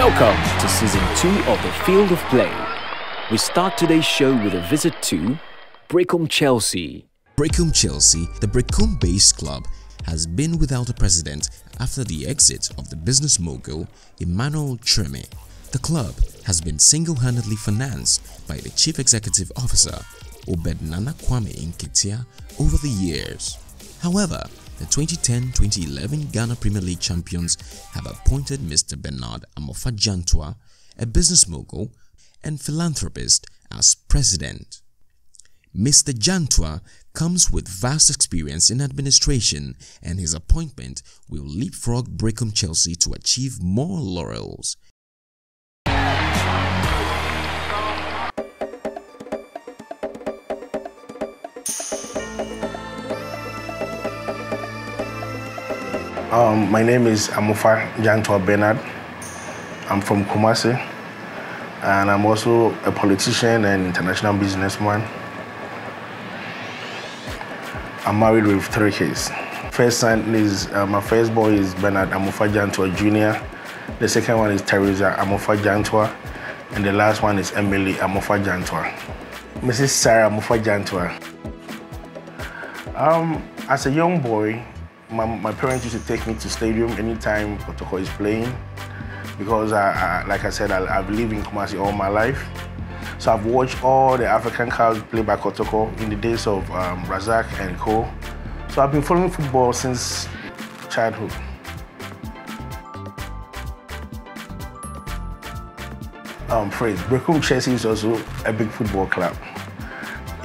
Welcome to season two of the Field of Play. We start today's show with a visit to Berekum Chelsea. Berekum Chelsea, the Berekum based club, has been without a president after the exit of the business mogul Emmanuel Treme. The club has been single handedly financed by the chief executive officer Obed Nana Kwame Nketiah over the years. However, the 2010-2011 Ghana Premier League champions have appointed Mr. Bernard Amofa Jantua, a business mogul and philanthropist, as president. Mr. Jantua comes with vast experience in administration and his appointment will leapfrog Berekum Chelsea to achieve more laurels. Um, my name is Amofa Jantua Bernard. I'm from Kumasi, and I'm also a politician and international businessman. I'm married with three kids. First son is uh, my first boy is Bernard Amofa Jantua Jr. The second one is Teresa Amofa Jantua, and the last one is Emily Amofa Jantua. Mrs. Sarah Amofa Jantua. Um, as a young boy, my, my, parents used to take me to stadium anytime Kotoko is playing because, I, I, like I said, I, have lived in Kumasi all my life. So I've watched all the African Cups played by Kotoko in the days of um, Razak and Co. So I've been following football since childhood. Um, Fred, Berekum Chelsea is also a big football club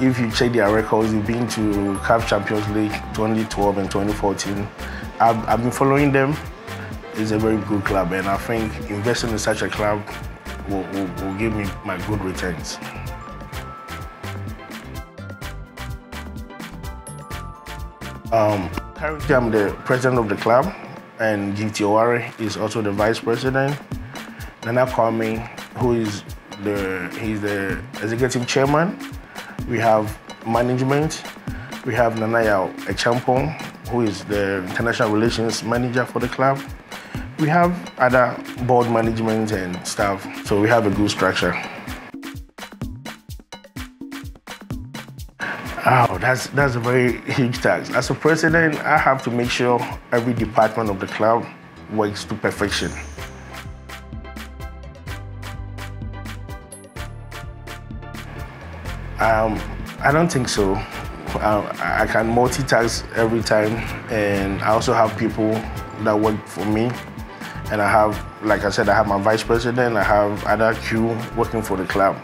if you check their records, they've been to CAF Champions League 2012 and 2014. I've, I've been following them. It's a very good club, and I think investing in such a club will, will, will give me my good returns. Um, currently, I'm the president of the club, and Oware is also the vice president. Nana Kwame, who is the he's the executive chairman, we have management. We have Nanaya Echampong, who is the international relations manager for the club. We have other board management and staff, so we have a good structure. Oh, that's that's a very huge task. As a president, I have to make sure every department of the club works to perfection. Um, I don't think so. I, I can multitask every time, and I also have people that work for me. And I have, like I said, I have my vice president, I have other Q working for the club.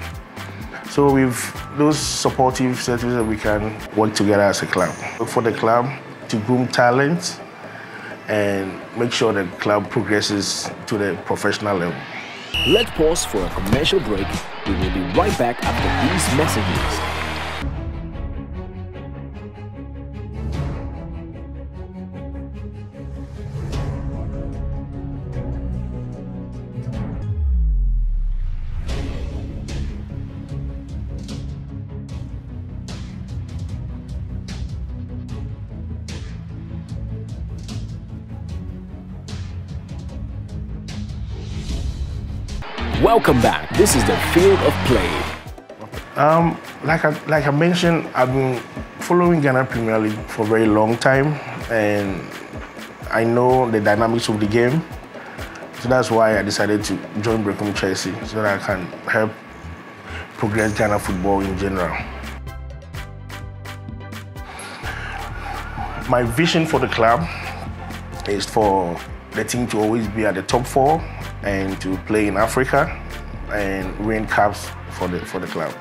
So with those supportive services, we can work together as a club. For the club to groom talent and make sure the club progresses to the professional level. Let's pause for a commercial break. We will be right back after these messages. Welcome back. This is the field of play. Um, like I like I mentioned, I've been following Ghana Premier League for a very long time, and I know the dynamics of the game. So that's why I decided to join Berekum Chelsea so that I can help progress Ghana football in general. My vision for the club is for the team to always be at the top four and to play in Africa and win cups for the for the club.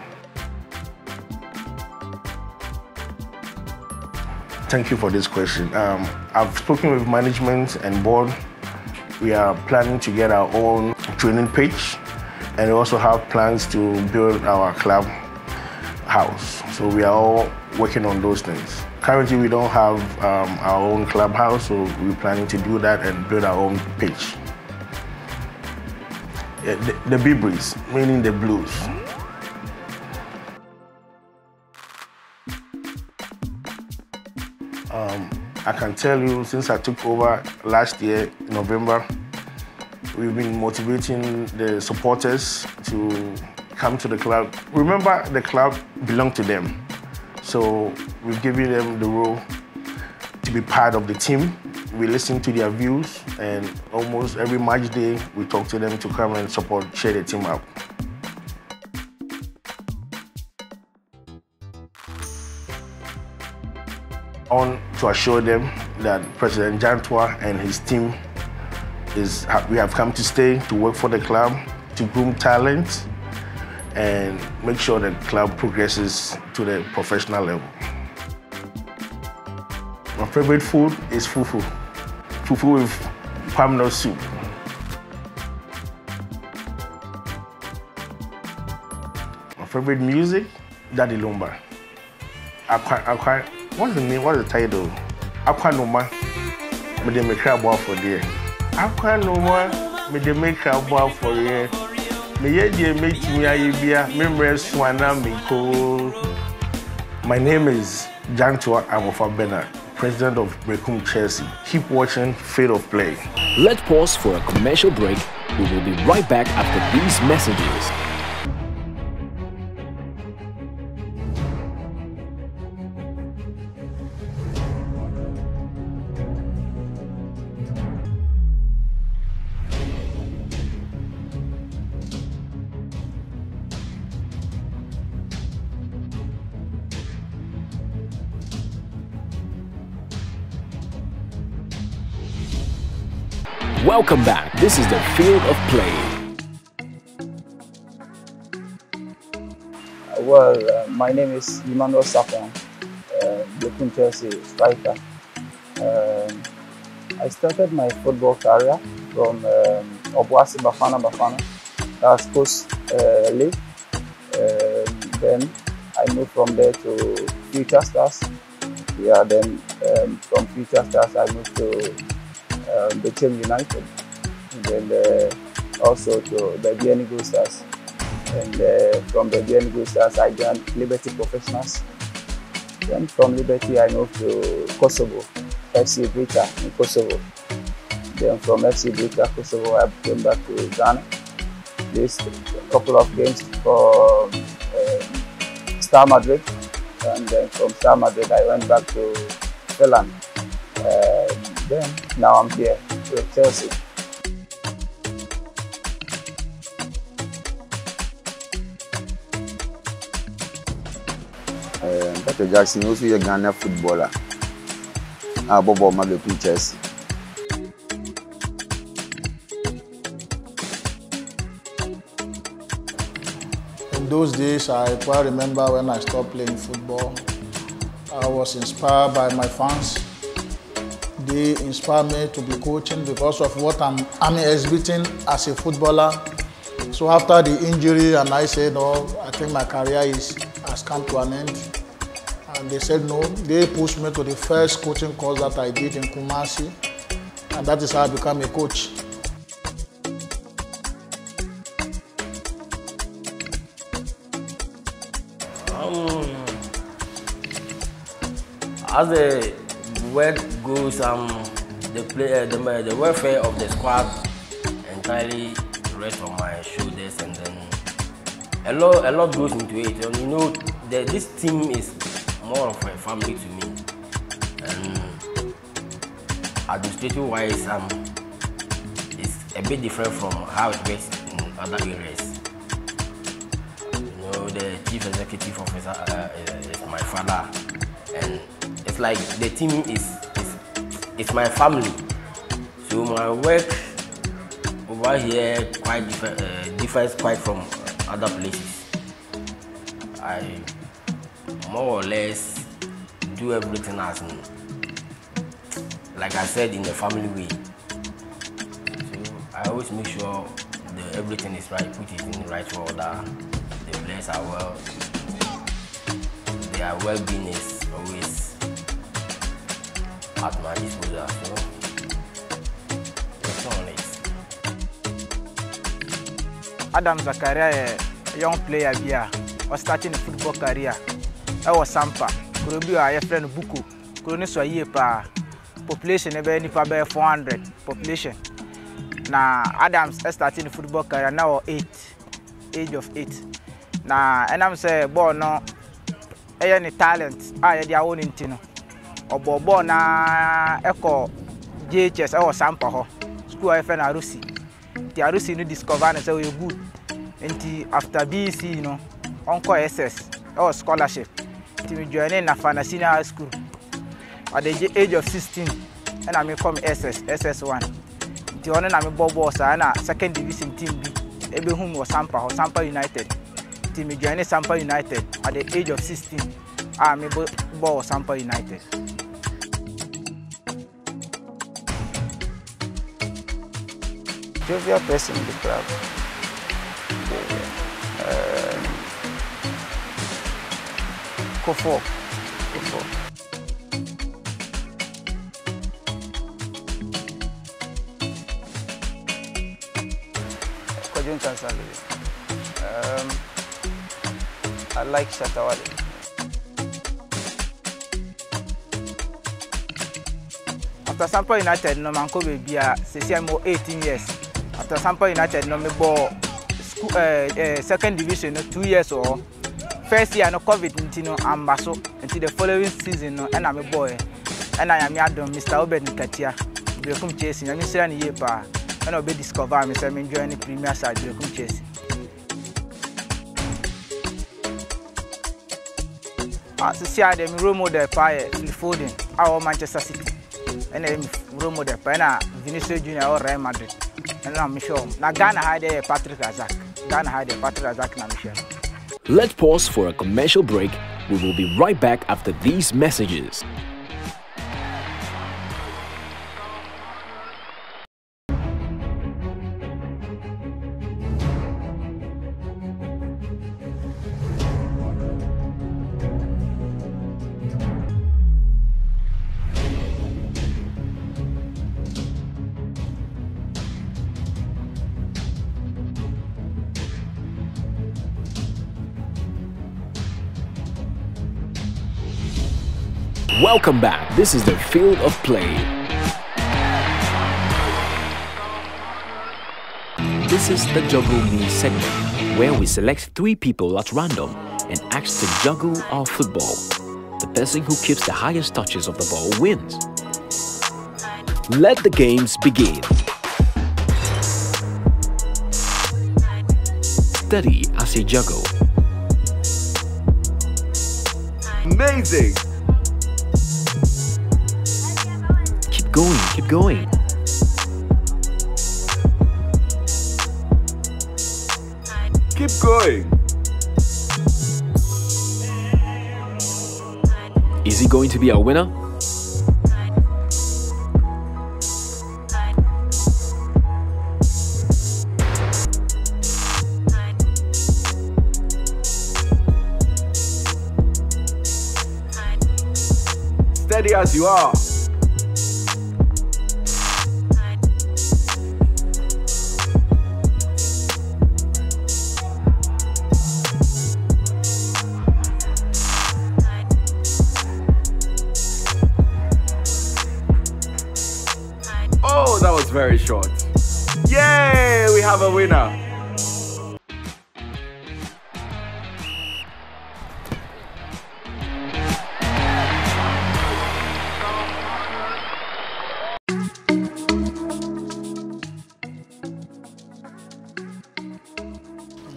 Thank you for this question. Um, I've spoken with management and board. We are planning to get our own training pitch, and we also have plans to build our club house. So we are all working on those things. Currently, we don't have um, our own clubhouse, so we're planning to do that and build our own pitch. Yeah, the, the Bibris, meaning the blues. Um, I can tell you, since I took over last year, November, We've been motivating the supporters to come to the club. Remember, the club belongs to them. So we've given them the role to be part of the team. We listen to their views, and almost every match day, we talk to them to come and support, share the team up. On to assure them that President Jantua and his team is we have come to stay to work for the club, to groom talent, and make sure the club progresses to the professional level. My favorite food is fufu. Fufu with palm nut soup. My favorite music, Daddy Lumba. Aqua, aqua, what's the name, what's the title? Aqua Noma. Me de me crab for there. Aqua Noma, me de me crab for there. meyɛ deɛ mɛtumi ayɛ bia memmerɛ so ana meko my name is jantua amofa bernard president of berekum chelsea keep watching field of play Let's pause for a commercial break. We will be right back after these messages. Welcome back. This is the field of play. Well, uh, my name is Emmanuel Sapon, uh, Berekum Chelsea striker. Um, I started my football career from um, Obuasi Bafana Bafana, that's Coast uh, League. Um, then I moved from there to Future Stars. Yeah, then um, from Future Stars I moved to um, Bechem United, and then uh, also to the Bienigo Stars. And uh, from the Bienigo Stars I joined Liberty Professionals. Then from Liberty I moved to Kosovo, FC Drita in Kosovo. Then from FC Drita Kosovo I came back to Ghana. This couple of games for um, Star Madrid, and then from Star Madrid I went back to Finland. Um, then now I'm here with Chelsea. Dr. Jackson also a Ghana footballer. a bɔbɔ ma bɛku Chelsea. In those days, I quite remember when I stopped playing football. I was inspired by my fans. They inspired me to be coaching because of what I'm, I'm exhibiting as a footballer. So after the injury, and I said, "Oh, I think my career is has come to an end." And they said no. They pushed me to the first coaching course that I did in Kumasi, and that is how I became a coach. Um, as the word goes, um, the play, uh, the, the welfare of the squad entirely rests on my shoulders, and then a lot, a lot goes into it. And you know, the, this team is more of a family to me, and administrative wise, um, it's a bit different from how it works in other areas. You know, the chief executive officer uh, is my father, and it's like the team is it's my family. So my work over here quite different, uh, differs quite from other places. I more or less do everything as in, like I said in the family way. So I always make sure the everything is right, put it in the right order. The players are well. Their well-being is always at ma disposition. Adam Zakaria yɛ young player bi a ɔstarting ne football career. Ɛwɔ Sampa. Kuro bi a yɛfrɛ no Buko kuro ne so yie population ne bɛyɛ nipa bɛyɛ 400 population. Na adams starting football career na wɔ eight. Age of eight. Na ɛnam sɛ bɔɔl no ɛyɛ ne talent. A yɛde awo ne nti no ɔbɔ bɔɔl na ɛkɔ jhs ɛwɔ sampa hɔ. School a yɛfɛ no arusi. Nti arusi no discover no sɛ ɔyɛ good. Nti after bec no ɔnkɔ ss ɛwɔ scholarship. Nti me join nafana senior high school. At the age of sixteen ɛna me kɔm ss ss one. Nti ɔno na me bɔ bɔɔl saa ɛna second division team bi ɛbɛhu me wɔ sampa hɔ sampa united. Nti me join sampa united at the age of sixteen a me bɔ bɔɔl wɔ sampa united. Jovial person in the club. Um, Kofo. Kofo. Kojun Chansali. Um, I like Shatawale. After Sampa United, no man ko baby a sisi mo 18 years. After Sampa United, no me bɔ school uh, uh, second division no two years or first year no COVID nti no amba so nti the following season no ɛna me bɔɔ ɛna nyame adom Mr. Obed Nkatia Brekum Chelsea nyame sira ne yie paa ɛna ɔbɛ discover me sɛ me join ne Premier side Brekum Chelsea. Ah, sisi a de me role model paa yɛ Phil Foden a ɔwɔ Manchester City ɛna ɛyɛ me role model paa ɛna Vinicius Junior ɔwɔ Real Madrid Let's pause for a commercial break. We will be right back after these messages. Welcome back. This is the field of play. This is the Juggle Me segment, where we select three people at random and ask to juggle our football. The person who keeps the highest touches of the ball wins. Let the games begin. Steady as you juggle. Amazing! Keep going, keep going. Keep going! Is he going to be our winner? Steady as you are. Winner.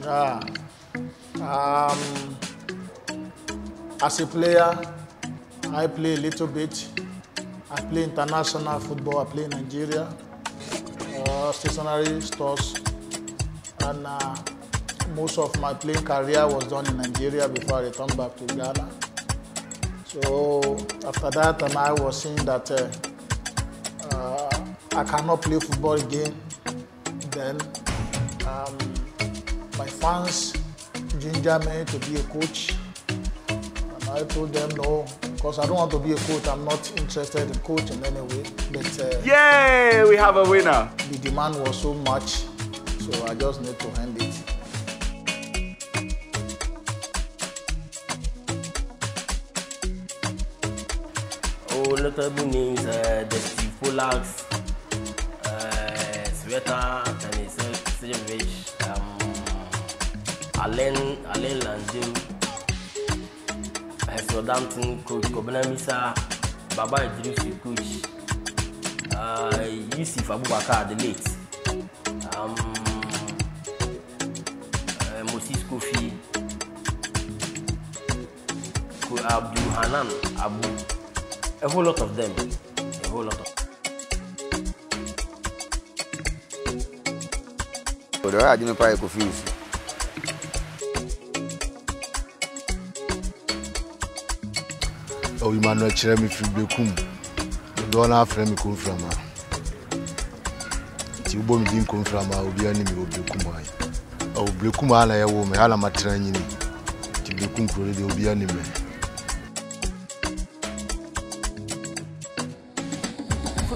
Yeah. Um, as a player, I play a little bit. I play international football. I play in Nigeria, uh, stationary stores, and uh, most of my playing career was done in Nigeria before I returned back to Ghana. So after that, and I was seeing that uh, uh, I cannot play football again. Then um, my fans ginger me to be a coach. And I told them no, because I don't want to be a coach. I'm not interested in coaching anyway. But uh, Yay, we have a winner. the demand was so much, so I just need to hand it. Oh, notable names, uh, Steve Pollax, uh, Iveta Stanislavich, um, Alain, Alain Landil, Southampton coach, Kobina Misa, Baba Idris coach, uh, Yusuf Abubakar the late, um, Hanan Abu, a whole lot of them, a whole lot of Ọ̀dọ̀ ọ̀rọ̀ àdínú pa ẹ̀kọ́ fíìsì. you no akyerɛ me firi bekum dodoɔ no afrɛ me komframa nti wobɔ me din komframa a obiaa ne me wɔ bekum ae ɔwɔ bekum a na yɛwo me ha na matena nyini nti bekum kuro no deɛ obiaa ne me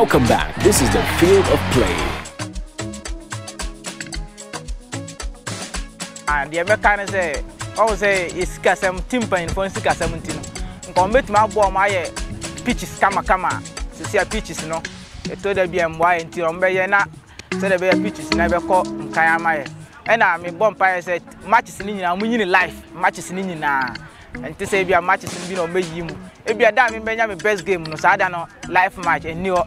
Welcome back. This is the field of play. Ah, deɛ mɛka ne sɛ ɔwo sɛ yɛsikasɛm tim mpanyinfoɔ no sikasɛm nti no nka ɔmbɛtumi aboa ɔmo ayɛ pitches kamakama sisi a pitches no ɛtɔ da bi a mmoa yɛ nti ɔmbɛyɛ na sɛdeɛ ɛbɛyɛ pitches na ɛbɛkɔ nkan ama yɛ ɛna mebɔ mpaeɛ sɛ matches no nyinaa monyini life matches no nyinaa ɛnte sɛ ebi a matches no bi na ɔmbɛyi mu ebi a da a mebɛnya me best game no saa da no life match ɛni hɔ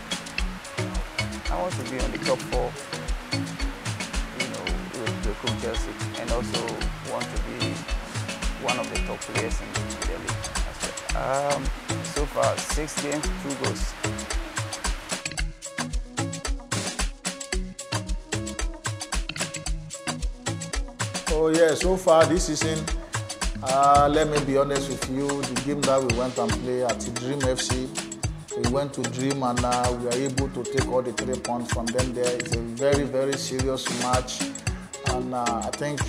i want to be on the top four you know, with Waking Chelsea and also want to be one of the top players in the league. Um, so far, six games, two goals. Oh yeah, so far this season, uh, let me be honest with you, the game that we went and played at Dream FC, we went to Dream and uh, we were able to take all the three points from them there. It's a very, very serious match. And uh, I think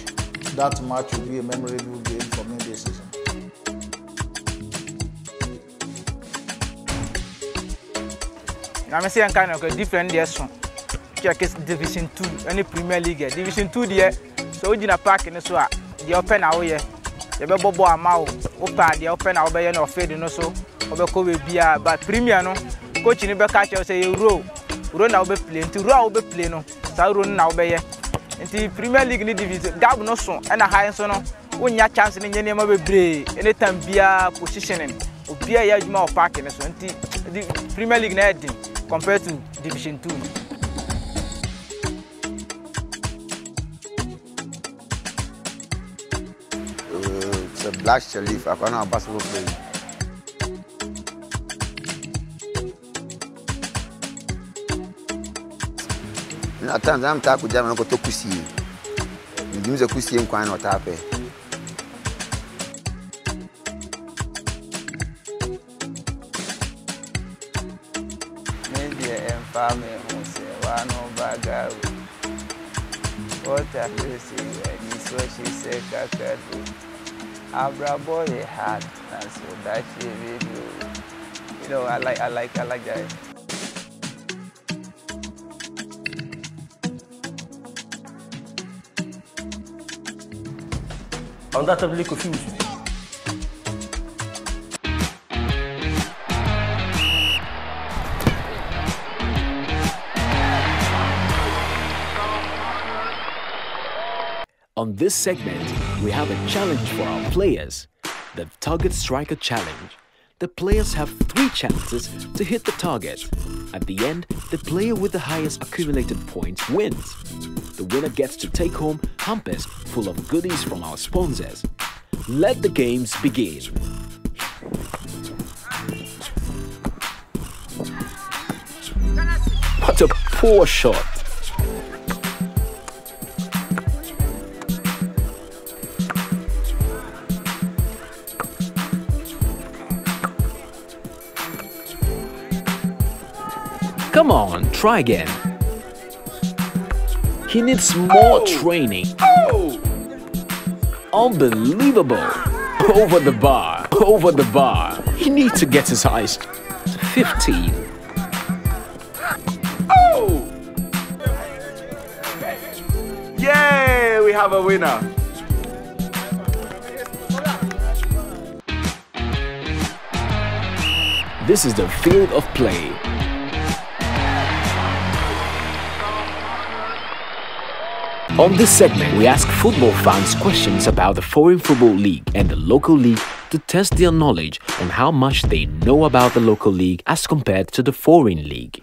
that match will be a memorable game for me this season. na me sɛ yɛnka no different deɛ so twɛke division 2 ɛne premier league division 2 deɛ sɛ wogyina park no so a deɛ wopɛ na woyɛ yɛbɛbɔ bɔ ama wo wopɛ a deɛ wopɛ na wobɛyɛ no ɔfede no so wobɛkɔ baabiaa but premier no coach no bɛka kyerɛ sɛ yɛ ro ro na wobɛpile nti ro a wobɛpile no saa ro no na wobɛyɛ nti premier league ne division gab no so ɛna ha nso no wonya chance no nyɛ nneɛma bebree anytime biara positioning obiara yɛ adwuma wɔ park no so nti premier league na yɛ compared to division 2 no Uh, it's a black sheriff. I can't basketball player. Na times am taa kogya ma no kɔtɔ kusie medim sɛ kusie nkwan na ɔtaa pɛ me deɛ ɛmfa me ho sɛ wano bagawo wɔta hwɛsi ani so hye sɛ kakado abrabɔ yɛ hard na so dahyɛ radio you know i like i like i like that undoubtedly confused. On this segment, we have a challenge for our players the Target Striker Challenge. The players have three chances to hit the target. At the end, the player with the highest accumulated points wins. The winner gets to take home hampers full of goodies from our sponsors. Let the games begin. What a poor shot! Come on, try again. He needs more training. Oh! Unbelievable. Over the bar, over the bar. He needs to get his eyes 15. Oh! Yay! We have a winner. This is the field of play. On this segment, we ask football fans questions about the Foreign Football League and the local league to test their knowledge on how much they know about the local league as compared to the foreign league.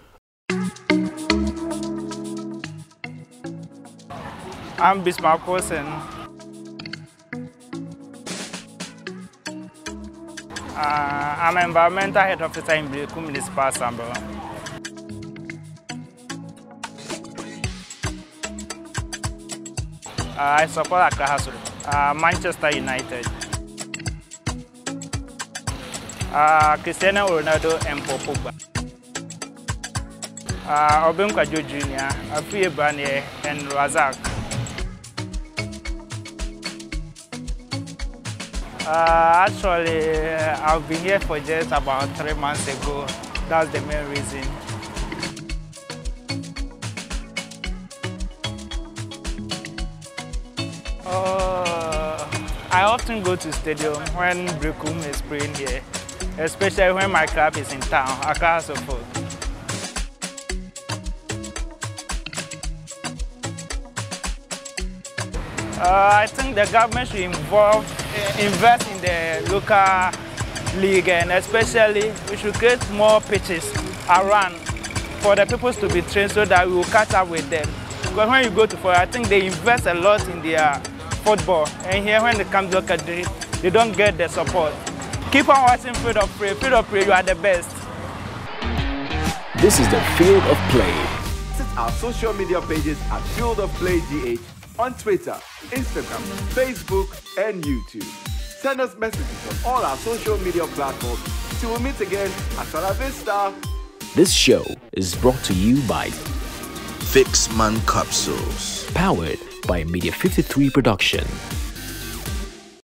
I'm Bismarck Wilson. Uh, I'm environmental head officer in Berekum Municipal Assembly. I support Accra Hustle, Manchester United. Cristiano Ronaldo and Paul Pogba. Obin Kwajo Jr., Afiye Banye, and Razak. Uh, actually, I've been here for just about three months ago. That's the main reason. Often go to stadium when Brekum is playing here, especially when my club is in town, Accra Support. Uh, I think the government should involve, uh, invest in the local league and especially we should create more pitches around for the people to be trained so that we will catch up with them. Because when you go to foreign, I think they invest a lot in their football and here when they come to look at it, they don't get the support. Keep on watching Field of Play. Field of Play, you are the best. This is the field of play. Visit our social media pages at Field of Play GH on Twitter, Instagram, Facebook, and YouTube. Send us messages on all our social media platforms. Till we meet again, hasta la vista. This show is brought to you by Fix Man Capsules. Powered by Media 53 Production.